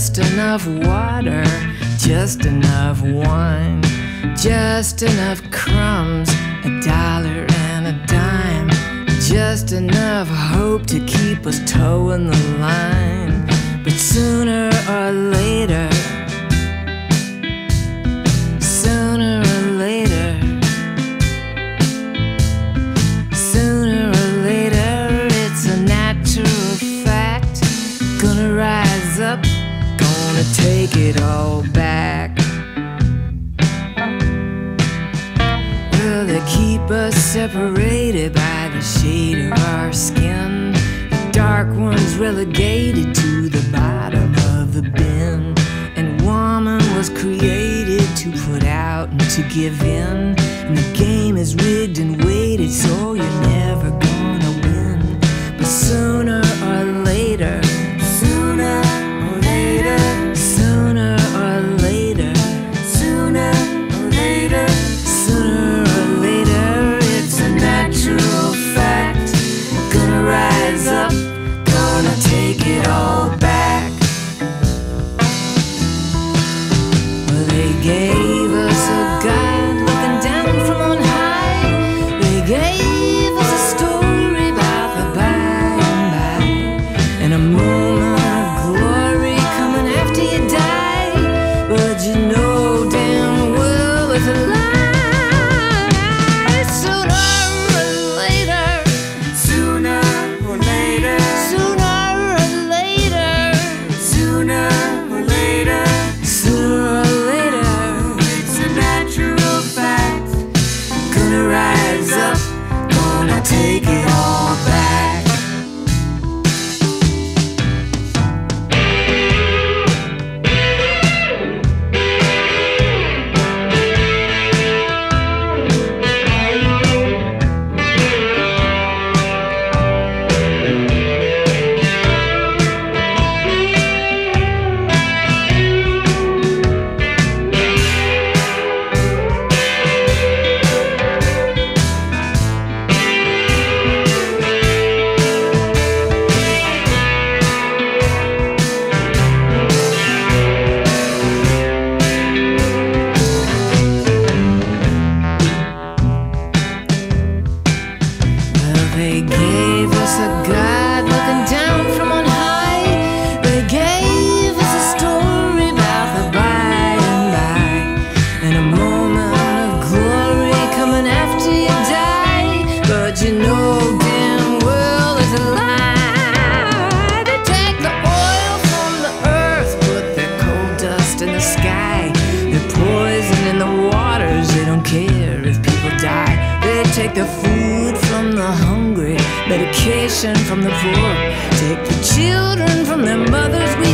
just enough water, just enough wine, just enough crumbs, us toeing the line. But sooner or later, sooner or later, Sooner or later, it's a natural fact. Gonna rise up, gonna take it all back. Well, they keep us separated by the shade relegated to the bottom of the bin. And woman was created to put out and to give in. And the game is rigged and weighted, so you're never take it the waters. They don't care if people die. They take the food from the hungry, medication from the poor. Take the children from their mothers. We